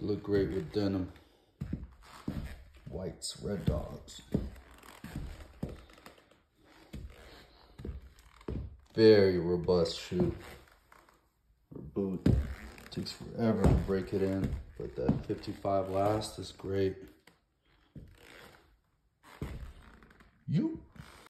They look great with denim. Whites, red dogs. Very robust shoe or boot. Takes forever to break it in, but that 55 last is great. You.